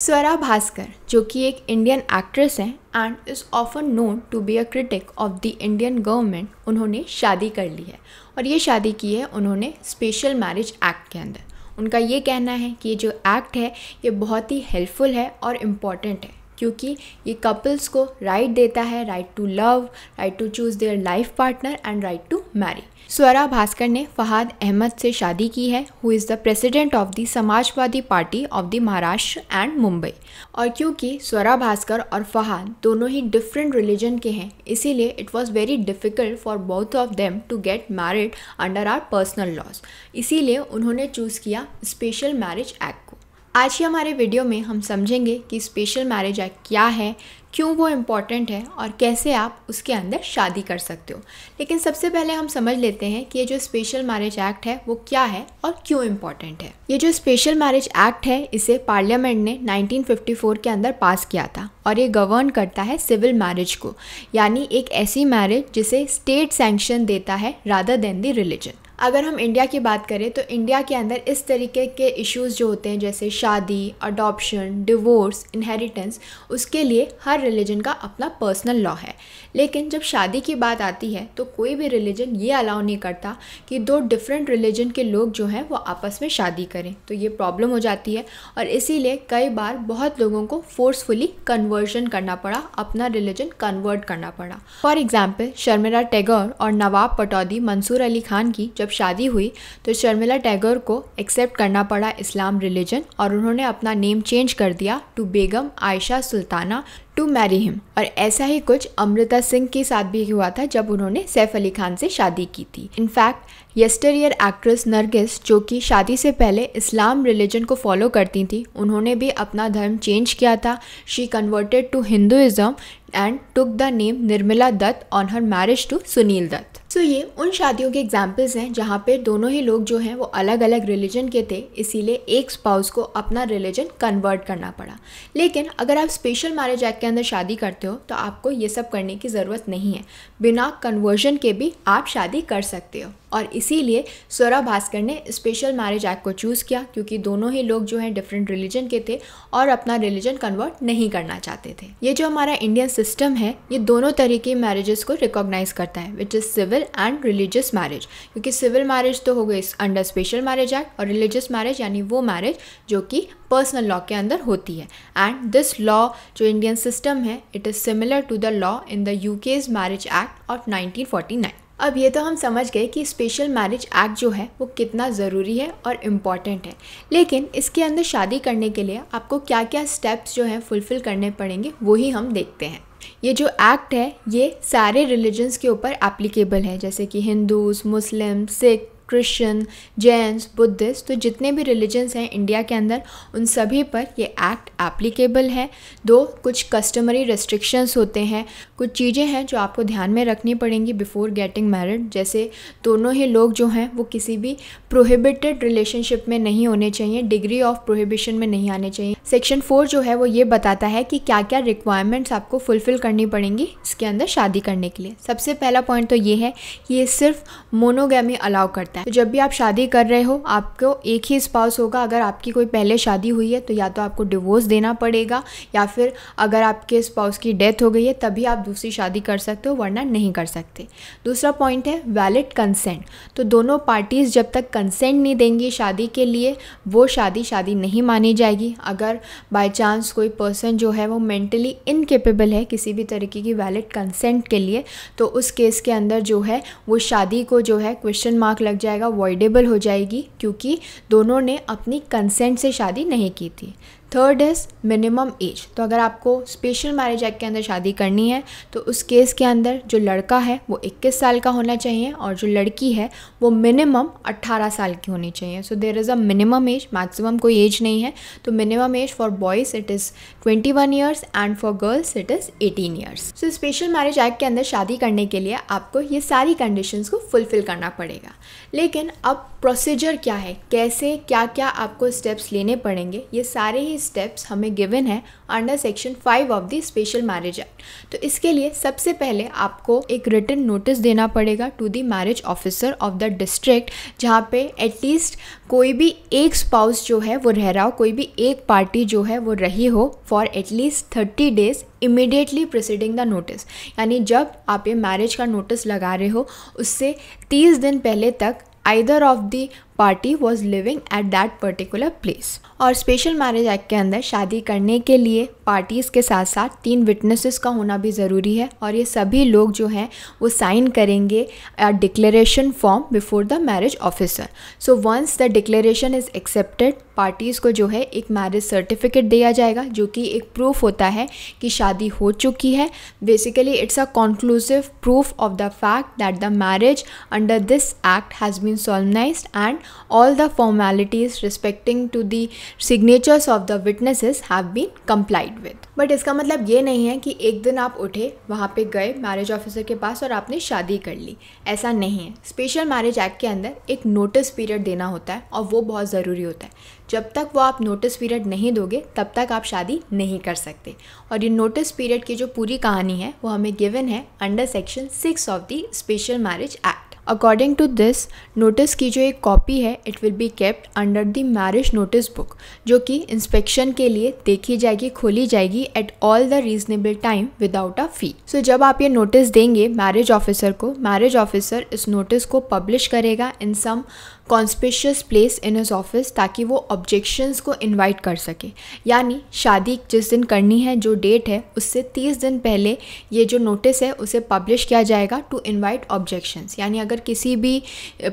स्वरा भास्कर जो कि एक इंडियन एक्ट्रेस हैं and is often known to be a critic of the Indian government उन्होंने शादी कर ली है। और ये शादी की है उन्होंने स्पेशल मैरिज एक्ट के अंदर। उनका ये कहना है कि ये जो एक्ट है, ये बहुत ही हेल्पफुल है और इंपॉर्टेंट है। क्योंकि ये कपल्स को राइट देता है right to love right to choose their life partner and right to marry Swara Bhaskar ने फहाद अहमद से शादी की है who is the president of the Samajwadi party of the Maharashtra and Mumbai और क्योंकि स्वरा भास्कर और फहाद दोनों ही डिफरेंट रिलीजन के हैं, इसीलिए it was very difficult for both of them to get married under our personal laws इसीलिए उन्होंने चूज़ किया स्पेशल मैरिज एक्ट को। आज ही हमारे वीडियो में हम समझेंगे कि स्पेशल मैरिज एक्ट क्या है, क्यों वो इंपॉर्टेंट है और कैसे आप उसके अंदर शादी कर सकते हो। लेकिन सबसे पहले हम समझ लेते हैं कि ये जो स्पेशल मैरिज एक्ट है, वो क्या है और क्यों इंपॉर्टेंट है। ये जो स्पेशल मैरिज एक्ट है, इसे पार्लियामेंट ने 1954 के अंदर पास किया था और ये गवर्न करता है सिविल मैरिज को, यानी एक ऐसी मैरिज जिसे स्टेट सैंक्शन देता है रादर देन द रिलीजन अगर हम इंडिया की बात करें तो इंडिया के अंदर इस तरीके के इश्यूज़ जो होते हैं, जैसे शादी अडॉप्शन डिवोर्स इनहेरिटेंस उसके लिए हर रिलीजन का अपना पर्सनल लॉ है। लेकिन जब शादी की बात आती है तो कोई भी रिलीजन ये अलाउ नहीं करता कि दो डिफरेंट रिलीजन के लोग जो हैं, वो आपस में शादी करें। तो ये प्रॉब्लम हो जाती है और इसीलिए कई बार बहुत लोगों को फोर्सफुली कन्वर्जन करना पड़ा, अपना रिलीजन कन्वर्ट करना पड़ा। फॉर एग्ज़ाम्पल शर्मिला टैगोर और नवाब पटौदी मंसूर अली खान की जब शादी हुई तो शर्मिला टैगोर को एक्सेप्ट करना पड़ा इस्लाम रिलीजन और उन्होंने अपना नेम चेंज कर दिया to Begum Ayesha Sultana to marry him और ऐसा ही कुछ अमृता सिंह के साथ भी हुआ था जब उन्होंने सैफ अली खान से शादी की थी। In fact yesteryear actress Nargis जो कि शादी से पहले इस्लाम रिलीजन को फॉलो करती थी, उन्होंने भी अपना धर्म चेंज किया था। She converted to Hinduism and took the name Nirmala Dutt on her marriage to Sunil Dutt so so, ये उन शादियों के एग्जाम्पल्स हैं जहाँ पर दोनों ही लोग जो हैं वो अलग अलग रिलीजन के थे इसीलिए एक स्पाउस को अपना रिलीजन कन्वर्ट करना पड़ा। लेकिन अगर आप स्पेशल मैरिज एक्ट के अंदर शादी करते हो तो आपको ये सब करने की ज़रूरत नहीं है। बिना कन्वर्जन के भी आप शादी कर सकते हो। और इसीलिए स्वरा भास्कर ने स्पेशल मैरिज एक्ट को चूज़ किया, क्योंकि दोनों ही लोग जो हैं डिफरेंट रिलीजन के थे और अपना रिलीजन कन्वर्ट नहीं करना चाहते थे। ये जो हमारा इंडियन सिस्टम है, ये दोनों तरीके मैरिजेस को रिकॉग्नाइज करता है which is civil and religious marriage क्योंकि सिविल मैरिज तो हो गई अंडर स्पेशल मैरिज एक्ट और रिलीजियस मैरिज यानी वो मैरिज जो कि पर्सनल लॉ के अंदर होती है। एंड दिस लॉ जो इंडियन सिस्टम है it is similar to the law in the UK's marriage act of 1949 अब ये तो हम समझ गए कि स्पेशल मैरिज एक्ट जो है, वो कितना ज़रूरी है और इंपॉर्टेंट है। लेकिन इसके अंदर शादी करने के लिए आपको क्या क्या स्टेप्स जो हैं फुलफ़िल करने पड़ेंगे वही हम देखते हैं। ये जो एक्ट है, ये सारे रिलीजन्स के ऊपर एप्लीकेबल है, जैसे कि Hindus Muslim Sikh Christian Jains Buddhist तो जितने भी रिलीजन्स हैं इंडिया के अंदर, उन सभी पर ये एक्ट एप्लीकेबल है। दो, कुछ कस्टमरी रेस्ट्रिक्शंस होते हैं। कुछ चीज़ें हैं जो आपको ध्यान में रखनी पड़ेंगी बिफोर गेटिंग मैरिड जैसे दोनों ही लोग जो हैं, वो किसी भी प्रोहिबिटेड रिलेशनशिप में नहीं होने चाहिए। डिग्री ऑफ़ प्रोहिबिशन में नहीं आने चाहिए। सेक्शन फोर जो है, वो ये बताता है कि क्या क्या रिक्वायरमेंट्स आपको फुलफ़िल करनी पड़ेंगी इसके अंदर शादी करने के लिए। सबसे पहला पॉइंट तो ये है कि ये सिर्फ़ मोनोगैमी अलाउ करता है। है। तो जब भी आप शादी कर रहे हो, आपको एक ही स्पाउस होगा। अगर आपकी कोई पहले शादी हुई है तो या तो आपको डिवोर्स देना पड़ेगा, या फिर अगर आपके स्पाउस की डेथ हो गई है, तभी आप दूसरी शादी कर सकते हो, वरना नहीं कर सकते। दूसरा पॉइंट है वैलिड कंसेंट तो दोनों पार्टीज़ जब तक कंसेंट नहीं देंगी शादी के लिए, वो शादी शादी नहीं मानी जाएगी। अगर बाई चांस कोई पर्सन जो है, वो मेंटली इनकेपेबल है, किसी भी तरीके की वैलिड कंसेंट के लिए तो उस केस के अंदर जो है, वो शादी को जो है क्वेश्चन मार्क लग जाए जाएगा वॉइडेबल हो जाएगी क्योंकि दोनों ने अपनी कंसेंट से शादी नहीं की थी। थर्ड इज़ मिनिमम एज तो अगर आपको स्पेशल मैरिज एक्ट के अंदर शादी करनी है तो उस केस के अंदर जो लड़का है, वो 21 साल का होना चाहिए और जो लड़की है, वो मिनिमम 18 साल की होनी चाहिए। So there is a minimum age maximum कोई एज नहीं है। तो minimum age for boys it is 21 one years and for girls it is 18 years so special marriage act के अंदर शादी करने के लिए आपको ये सारी कंडीशन को फुलफ़िल करना पड़ेगा। लेकिन अब प्रोसीजर क्या है? कैसे क्या क्या आपको स्टेप्स लेने पड़ेंगे? ये सारे ही ही स्टेप्स हमें गिवन है under section five of the special marriage act तो इसके लिए सबसे पहले आपको एक रिटर्न नोटिस देना पड़ेगा to the marriage officer of the district जहाँ पे एटलीस्ट कोई भी एक स्पाउस जो है वो रह रहा हो, कोई भी एक पार्टी जो है वो रही हो for at least thirty days immediately proceeding the notice यानी जब आप ये मैरिज का नोटिस लगा रहे हो, उससे तीस दिन पहले तक either of the party was living at that particular place और स्पेशल मैरिज एक्ट के अंदर शादी करने के लिए पार्टीज़ के साथ साथ तीन विटनेसेस का होना भी ज़रूरी है और ये सभी लोग जो हैं, वो साइन करेंगे declaration form before the marriage officer so once the declaration is accepted parties को जो है एक मैरिज सर्टिफिकेट दिया जाएगा, जो कि एक प्रूफ होता है कि शादी हो चुकी है। Basically it's a conclusive proof of the fact that the marriage under this act has been solemnised and all the formalities respecting to the signatures of the witnesses have been complied with. But इसका मतलब ये नहीं है कि एक दिन आप उठे, वहाँ पे गए मैरिज ऑफिसर के पास और आपने शादी कर ली। ऐसा नहीं है। स्पेशल मैरिज एक्ट के अंदर एक नोटिस पीरियड देना होता है और वो बहुत ज़रूरी होता है। जब तक वो आप नोटिस पीरियड नहीं दोगे, तब तक आप शादी नहीं कर सकते। और ये नोटिस पीरियड की जो पूरी कहानी है, वो हमें गिवन है under section six of the special marriage act according to this notice की जो एक कॉपी है it will be kept under the marriage notice book जो कि इंस्पेक्शन के लिए देखी जाएगी, खोली जाएगी at all the reasonable time without a fee so जब आप ये नोटिस देंगे मैरिज ऑफिसर को मैरिज ऑफिसर इस नोटिस को पब्लिश करेगा in some conspicuous place in his office ताकि वो ऑब्जेक्शंस को इनवाइट कर सके। यानी शादी जिस दिन करनी है, जो डेट है, उससे तीस दिन पहले ये जो नोटिस है, उसे पब्लिश किया जाएगा टू इनवाइट ऑब्जेक्शंस यानी अगर किसी भी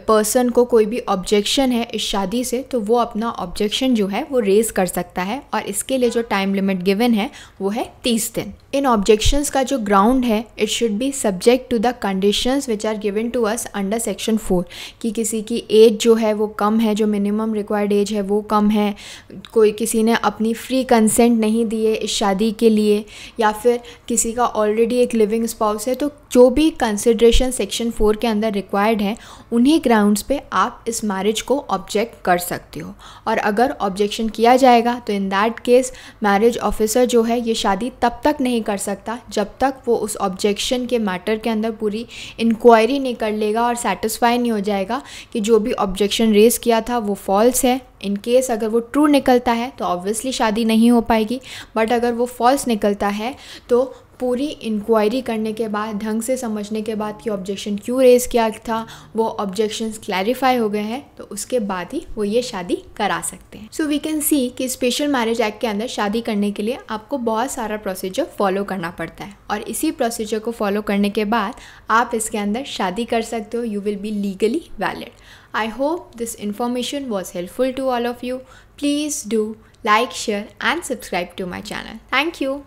पर्सन को कोई भी ऑब्जेक्शन है इस शादी से तो वो अपना ऑब्जेक्शन जो है, वो रेज़ कर सकता है और इसके लिए जो टाइम लिमिट गिवन है, वो है तीस दिन। इन ऑब्जेक्शंस का जो ग्राउंड है it should be subject to the conditions which are given to us under section four कि किसी की एज जो है वो कम है, जो मिनिमम रिक्वायर्ड एज है, वो कम है। कोई किसी ने अपनी फ्री कंसेंट नहीं दिए इस शादी के लिए या फिर किसी का ऑलरेडी एक लिविंग स्पाउस है तो जो भी कंसिड्रेशन सेक्शन फोर के अंदर रिक्वायर्ड है, उन्हीं ग्राउंड्स पे आप इस मैरिज को ऑब्जेक्ट कर सकते हो। और अगर ऑब्जेक्शन किया जाएगा तो in that case marriage officer जो है ये शादी तब तक नहीं कर सकता जब तक वो उस ऑब्जेक्शन के मैटर के अंदर पूरी इंक्वायरी नहीं कर लेगा और सेटिस्फाई नहीं हो जाएगा कि जो भी ऑब्जेक्शन रेज़ किया था वो फॉल्स है। इन केस अगर वो ट्रू निकलता है तो ऑब्वियसली शादी नहीं हो पाएगी। बट अगर वो फॉल्स निकलता है तो पूरी इंक्वायरी करने के बाद, ढंग से समझने के बाद कि ऑब्जेक्शन क्यों रेज़ किया था, वो ऑब्जेक्शंस क्लैरिफाई हो गए हैं तो उसके बाद ही वो ये शादी करा सकते हैं। सो वी कैन सी कि स्पेशल मैरिज एक्ट के अंदर शादी करने के लिए आपको बहुत सारा प्रोसीजर फॉलो करना पड़ता है। और इसी प्रोसीजर को फॉलो करने के बाद आप इसके अंदर शादी कर सकते हो you will be legally valid I hope this information was helpful to all of you. Please do like, share and subscribe to my channel. Thank you.